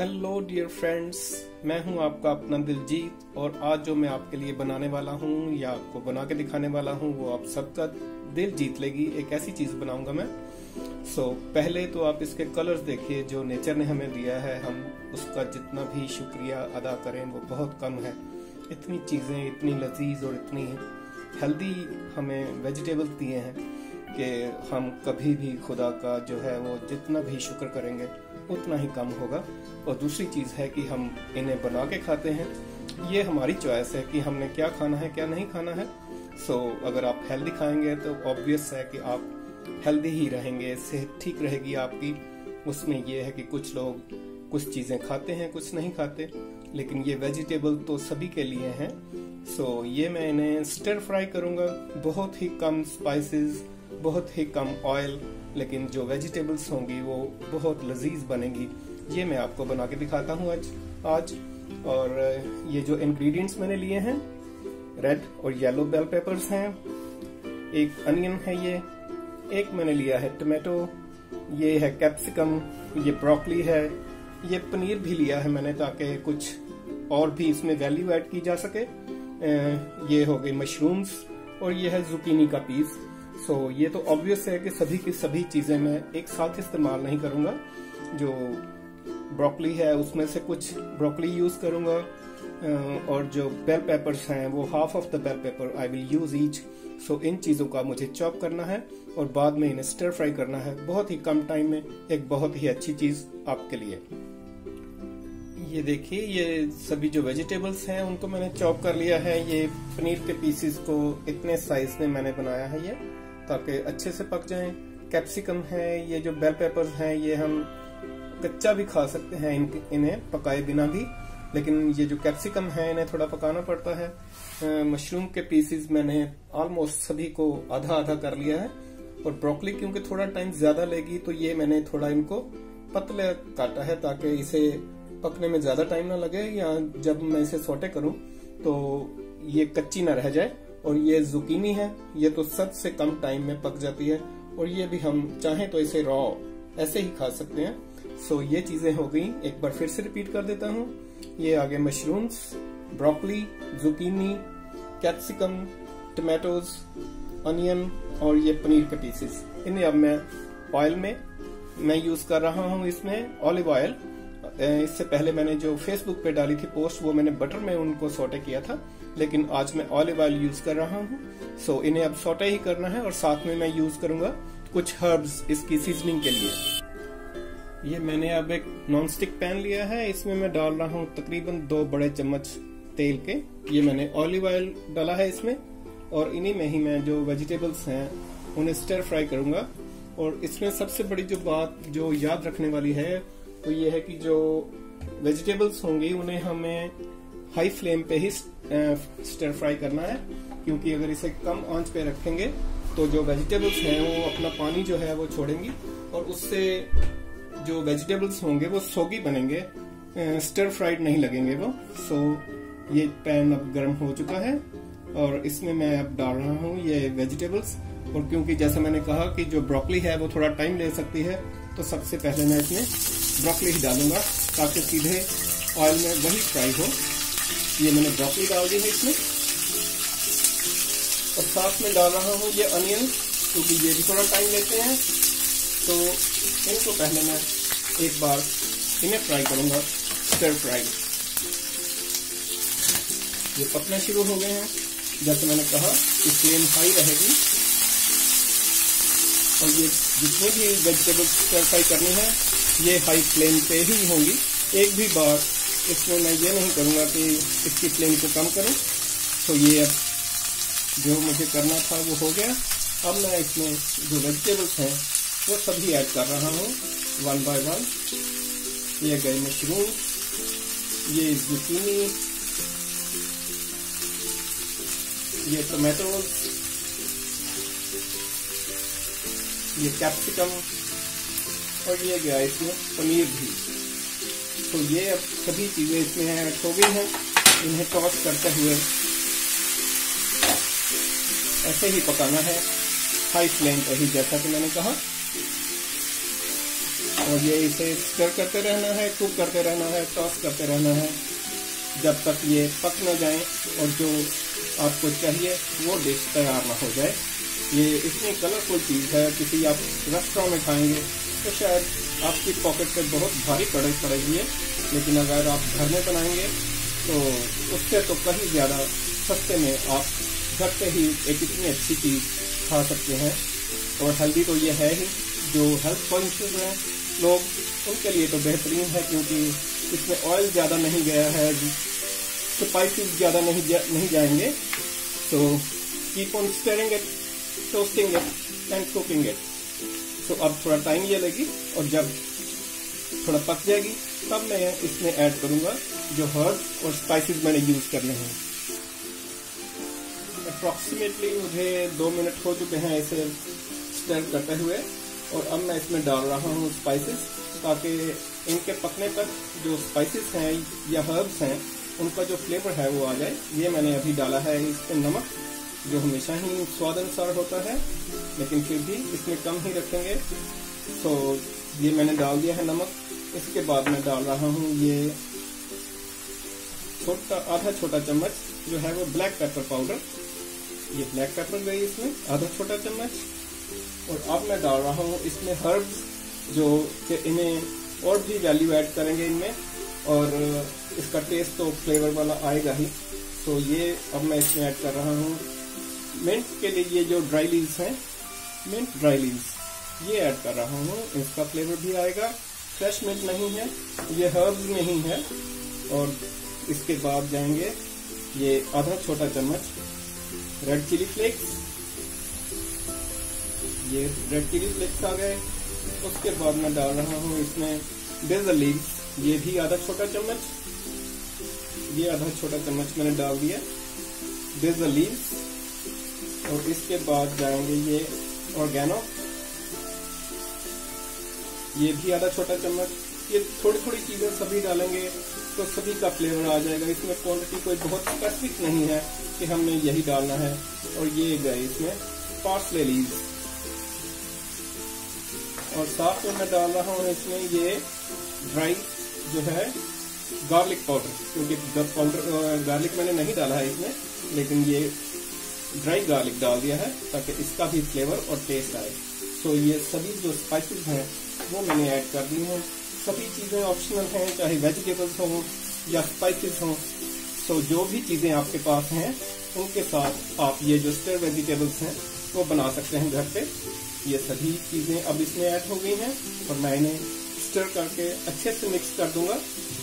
Hello dear friends मैं हूँ आपका अपना दिलजीत और आज जो मैं आपके लिए बनाने वाला हूँ या आपको बना के दिखाने वाला हूँ वो आप सबका दिल जीत लेगी। एक ऐसी चीज़ बनाऊँगा मैं। सो so, पहले तो आप इसके कलर्स देखिए जो नेचर ने हमें दिया है। हम उसका जितना भी शुक्रिया अदा करें वो बहुत कम है। इतनी चीज़ें इतनी लजीज और इतनी हेल्दी हमें वेजिटेबल्स दिए हैं कि हम कभी भी खुदा का जो है वो जितना भी शुक्र करेंगे उतना ही कम होगा। और दूसरी चीज़ है कि हम इन्हें बना के खाते हैं। ये हमारी चॉइस है कि हमने क्या खाना है क्या नहीं खाना है। सो so, अगर आप हेल्दी खाएँगे तो ऑब्वियस है कि आप हेल्दी ही रहेंगे सेहत ठीक रहेगी आपकी। उसमें यह है कि कुछ लोग कुछ चीज़ें खाते हैं कुछ नहीं खाते। लेकिन ये वेजिटेबल तो सभी के लिए हैं। सो so, ये मैं इन्हें स्टर फ्राई करूँगा। बहुत ही कम स्पाइसेस बहुत ही कम ऑयल लेकिन जो वेजिटेबल्स होंगी वो बहुत लजीज बनेंगी। ये मैं आपको बना के दिखाता हूँ आज आज। और, ये जो इंग्रेडिएंट्स मैंने लिए हैं रेड और येलो बेल पेपर्स हैं। एक अनियन है ये, एक मैंने लिया है टमाटो ये है कैप्सिकम ये ब्रोकली है, ये पनीर भी लिया है मैंने ताकि कुछ और भी इसमें वैल्यू ऐड की जा सके। ये हो गई मशरूम्स और ये है जुकीनी का पीस सो so, ये तो ऑब्वियस है कि सभी की सभी चीज़ें मैं एक साथ इस्तेमाल नहीं करूँगा। जो ब्रोकली है उसमें से कुछ ब्रोकली यूज़ करूँगा। और जो बेल पेपर्स हैं वो half of the bell pepper I will use each so इन चीज़ों का मुझे चॉप करना है और बाद में इन्हें स्टर फ्राई करना है। बहुत ही कम टाइम में एक बहुत ही अच्छी चीज़ आपके लिए। ये देखिए ये सभी जो वेजिटेबल्स हैं उनको मैंने चॉप कर लिया है। ये पनीर के पीसेस को इतने साइज़ में मैंने बनाया है ये। ताकि अच्छे से पक जाएँ। कैप्सिकम है ये जो बेल पेपर्स हैं ये हम कच्चा भी खा सकते हैं इन, इन्हें पकाए बिना भी। लेकिन ये जो कैप्सिकम है इन्हें थोड़ा पकाना पड़ता है। मशरूम के पीसेस मैंने ऑलमोस्ट सभी को आधा आधा कर लिया है। और ब्रोकली क्योंकि थोड़ा टाइम ज़्यादा लेगी तो ये मैंने थोड़ा इनको पतले काटा है ताकि इसे पकने में ज़्यादा टाइम ना लगे या जब मैं इसे सोटे करूँ तो ये कच्ची ना रह जाए। और ये जुकीनी है, ये तो सबसे कम टाइम में पक जाती है, और ये भी हम चाहें तो इसे रॉ ऐसे ही खा सकते हैं। सो ये चीज़ें हो गई। एक बार फिर से रिपीट कर देता हूँ। ये आगे mushrooms broccoli zucchini capsicum tomatoes onion और ये पनीर के पीसेस इन्हें अब मैं ऑयल में, मैं यूज़ कर रहा हूँ इसमें ऑलिव ऑयल इससे पहले मैंने जो फेसबुक पे डाली थी पोस्ट, वो मैंने बटर में उनको सोटे किया था, लेकिन आज मैं ऑलिव ऑयल यूज़ कर रहा हूँ। सो इन्हें अब सोटे ही करना है और साथ में मैं यूज़ करूँगा कुछ हर्ब्स इसकी सीजनिंग के लिए। ये मैंने अब एक नॉन स्टिक पैन लिया है। इसमें मैं डाल रहा हूँ तकरीबन दो बड़े चम्मच तेल के। ये मैंने ऑलिव ऑयल डाला है इसमें और इन्हीं में ही मैं जो वेजिटेबल्स हैं, उन्हें स्टर फ्राई करूँगा। और इसमें सबसे बड़ी जो बात जो याद रखने वाली है तो ये है कि जो वेजिटेबल्स होंगी, उन्हें हमें हाई फ्लेम पे ही स्टर फ्राई करना है। क्योंकि अगर इसे कम आँच पे रखेंगे तो जो वेजिटेबल्स हैं, वो अपना पानी जो है, वो छोड़ेंगी। और उससे जो वेजिटेबल्स होंगे, वो सोगी बनेंगे। स्टर फ्राइड नहीं लगेंगे वो। सो ये पैन अब गर्म हो चुका है। और इसमें मैं अब डाल रहा हूँ ये वेजिटेबल्स और क्योंकि जैसे मैंने कहा कि जो ब्रोकली है, वो थोड़ा टाइम ले सकती है तो सबसे पहले मैं इसमें ब्रोकली ही डालूँगा ताकि सीधे ऑयल में वही फ्राई हो। ये मैंने ब्रोकली डाल दी है इसमें। और साथ में डाल रहा हूँ ये अनियन क्योंकि ये भी थोड़ा टाइम लेते हैं। तो इनको पहले मैं एक बार इन्हें फ्राई करूँगा स्टर फ्राई ये पकने शुरू हो गए हैं। जैसे मैंने कहा कि फ्लेम हाई रहेगी। और ये जितने भी वेजिटेबल स्टर फ्राई करनी है ये हाई फ्लेम पे ही होंगी। एक भी बार इसमें मैं ये नहीं करूँगा कि इसकी फ्लेम को कम करूँ। तो ये अब जो मुझे करना था वो हो गया। अब मैं इसमें जो वेजिटेबल्स हैं, वो सभी ऐड कर रहा हूँ वन बाय वन ये गए मशरूम ये जुकीनी ये टमाटो ये कैप्सिकम और ये गया इसमें, पनीर भी। तो ये अब सभी चीज़ें इसमें ऐड हो गई हैं, इन्हें टॉस करते हुए। ऐसे ही पकाना है हाई फ्लेम पर ही, जैसा कि मैंने कहा। और ये इसे स्टर करते रहना है कुक करते रहना है टॉस करते रहना है। जब तक ये पक न जाए और जो आपको चाहिए, वो डिश तैयार ना हो जाए। ये इतनी कलरफुल चीज़ है, किसी आप रेस्टोरेंट में खाएँगे तो शायद आपकी पॉकेट पे बहुत भारी पड़े पड़ेगी है लेकिन अगर आप घर में बनाएँगे तो उससे तो कहीं ज़्यादा सस्ते में आप घर से ही एक इतनी अच्छी चीज़ खा सकते हैं। और हेल्दी तो ये है ही जो हेल्थ कॉन्शियस हैं लोग उनके लिए तो बेहतरीन है क्योंकि इसमें ऑयल ज़्यादा नहीं गया है स्पाइसेस ज़्यादा नहीं जा, नहीं जाएँगे। तो keep on stirring it toasting it and cooking it तो अब थोड़ा टाइम ये लगी और जब थोड़ा पक जाएगी, तब मैं इसमें ऐड करूँगा जो हर्ब और स्पाइसेस मैंने यूज़ करने हैं। अप्रॉक्सीमेटली मुझे दो मिनट हो चुके हैं इसे स्टर करते हुए और अब मैं इसमें डाल रहा हूँ स्पाइसेस ताकि इनके पकने तक जो स्पाइसेस हैं या हर्ब्स हैं, उनका जो फ्लेवर है वो आ जाए। ये मैंने अभी डाला है इसमें नमक। जो हमेशा ही स्वाद अनुसार होता है, लेकिन फिर भी इसमें कम ही रखेंगे। तो ये मैंने डाल दिया है नमक। इसके बाद मैं डाल रहा हूँ ये छोटा, आधा छोटा चम्मच जो है वो ब्लैक पेपर पाउडर ये ब्लैक पेपर गई इसमें, आधा छोटा चम्मच। और अब मैं डाल रहा हूँ इसमें हर्ब्स जो कि इन्हें और भी वैल्यू ऐड करेंगे इनमें। और इसका टेस्ट तो फ्लेवर वाला आएगा ही। तो ये अब मैं इसमें ऐड कर रहा हूँ। मिंट के लिए ये जो ड्राई लीव्स हैं मिंट ड्राई लीव्स ये ऐड कर रहा हूँ। इसका फ्लेवर भी आएगा। फ्रेश मिंट नहीं है, ये हर्ब्स नहीं है। और इसके बाद जाएँगे ये आधा छोटा चम्मच रेड चिली फ्लेक्स ये रेड चिली फ्लेक्स आ गए। उसके बाद मैं डाल रहा हूँ इसमें डेजल लीव्स ये भी आधा छोटा चम्मच। ये आधा छोटा चम्मच मैंने डाल दिया। डेजल लीव्स और इसके बाद जाएँगे ये ऑर्गेनो ये भी आधा छोटा चम्मच। ये थोड़ी थोड़ी चीज़ें सभी डालेंगे तो सभी का फ्लेवर आ जाएगा। इसमें क्वांटिटी कोई बहुत स्पेसिफिक नहीं है कि हमने यही डालना है। और ये गए इसमें पार्सले लीव्स और साथ में मैं डाल रहा हूँ इसमें ये ड्राई जो है गार्लिक पाउडर क्योंकि गार्लिक मैंने नहीं डाला है इसमें, लेकिन ये ड्राई गार्लिक डाल दिया है ताकि इसका भी फ्लेवर और टेस्ट आए। सो ये सभी जो स्पाइसेस हैं, वो मैंने ऐड कर दी हैं। सभी चीज़ें ऑप्शनल हैं, चाहे वेजिटेबल्स हों या स्पाइसेस हों। सो जो भी चीज़ें आपके पास हैं, उनके साथ आप ये जो स्टर वेजिटेबल्स हैं, वो बना सकते हैं घर पे। ये सभी चीज़ें अब इसमें ऐड हो गई हैं और मैं इन्हें स्टर करके अच्छे से मिक्स कर दूँगा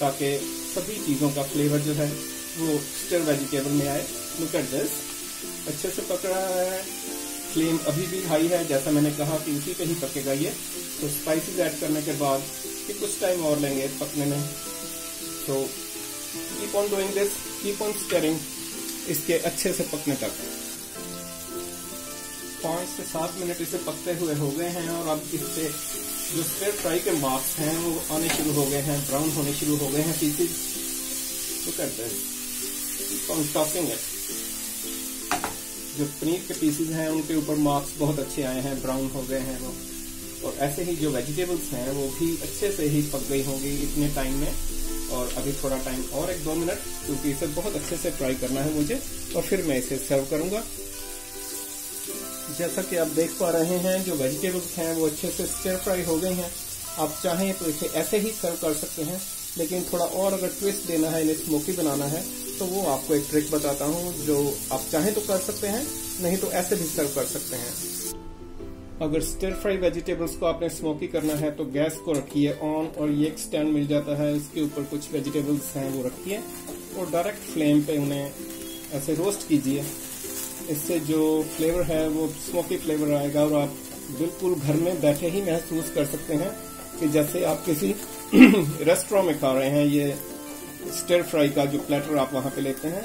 ताकि सभी चीज़ों का फ्लेवर जो है, वो स्टर वेजिटेबल में आए। लुक एट दिस अच्छे से पक रहा है। फ्लेम अभी भी हाई है, जैसा मैंने कहा कि उसी पे ही पकेगा ये। तो स्पाइसेस ऐड करने के बाद कि कुछ टाइम और लेंगे पकने में। तो keep on doing this keep on stirring इसके अच्छे से पकने तक। पाँच से सात मिनट इसे पकते हुए हो गए हैं और अब इससे जो स्टेर फ्राई के मार्क्स हैं, वो आने शुरू हो गए हैं ब्राउन होने शुरू हो गए हैं पीसेज तो करते हैं। जो पनीर के पीसेज हैं, उनके ऊपर मार्क्स बहुत अच्छे आए हैं ब्राउन हो गए हैं वो। और ऐसे ही जो वेजिटेबल्स हैं, वो भी अच्छे से ही पक गई होंगी इतने टाइम में। और अभी थोड़ा टाइम और एक दो मिनट क्योंकि इसे बहुत अच्छे से फ्राई करना है मुझे, और फिर मैं इसे सर्व करूँगा। जैसा कि आप देख पा रहे हैं, जो वेजिटेबल्स हैं, वो अच्छे से स्टर फ्राई हो गए हैं। आप चाहें तो इसे ऐसे ही सर्व कर सकते हैं, लेकिन थोड़ा और अगर ट्विस्ट देना है, इन्हें स्मोकी बनाना है तो वो आपको एक ट्रिक बताता हूँ जो आप चाहें तो कर सकते हैं, नहीं तो ऐसे भी सर्व कर सकते हैं। अगर स्टर फ्राई वेजिटेबल्स को आपने स्मोकी करना है तो गैस को रखिए ऑन और ये एक स्टैंड मिल जाता है, इसके ऊपर कुछ वेजिटेबल्स हैं, वो रखिए और डायरेक्ट फ्लेम पे उन्हें ऐसे रोस्ट कीजिए। इससे जो फ्लेवर है, वो स्मोकी फ्लेवर आएगा और आप बिल्कुल घर में बैठे ही महसूस कर सकते हैं कि जैसे आप किसी रेस्टोरेंट में खा रहे हैं, ये स्टर फ्राई का जो प्लेटर आप वहाँ पे लेते हैं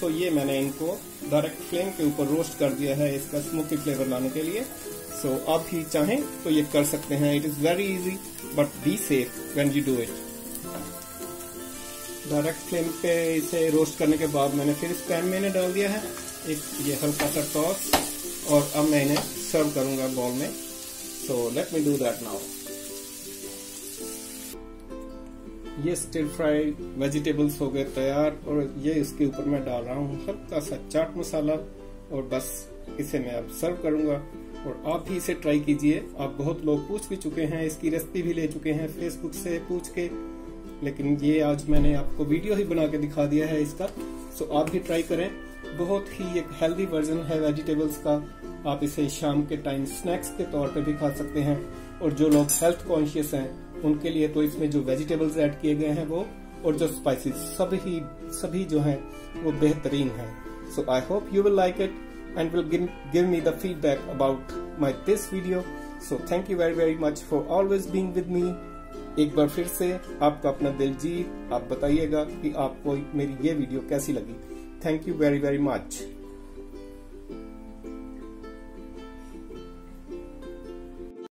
सो ये मैंने इनको डायरेक्ट फ्लेम के ऊपर रोस्ट कर दिया है इसका स्मोकी फ्लेवर लाने के लिए। सो आप भी चाहें तो ये कर सकते हैं। It is very easy but be safe when you do it direct flame पे इसे रोस्ट करने के बाद मैंने फिर इस पैन में इन्हें डाल दिया है। एक ये हल्का सा टॉस और अब मैं इन्हें सर्व करूँगा बॉल में। So let me do that now ये स्टिर फ्राई वेजिटेबल्स हो गए तैयार और ये इसके ऊपर मैं डाल रहा हूँ हल्का सा चाट मसाला और बस इसे मैं अब सर्व करूँगा। और आप भी इसे ट्राई कीजिए। आप बहुत लोग पूछ भी चुके हैं, इसकी रेसिपी भी ले चुके हैं फेसबुक से पूछ के। लेकिन ये आज मैंने आपको वीडियो ही बना के दिखा दिया है इसका। सो आप भी ट्राई करें। बहुत ही एक हेल्दी वर्जन है वेजिटेबल्स का। आप इसे शाम के टाइम स्नैक्स के तौर पर भी खा सकते हैं। और जो लोग हेल्थ कॉन्शियस हैं उनके लिए तो इसमें जो वेजिटेबल्स ऐड किए गए हैं वो, और जो स्पाइसेस सभी सभी जो हैं, वो बेहतरीन हैं। So I hope you will like it and will give me the feedback about my this video so thank you very very much for always being with me एक बार फिर से आपका अपना दिल जीत। आप बताइएगा कि आपको मेरी ये वीडियो कैसी लगी। Thank you very very much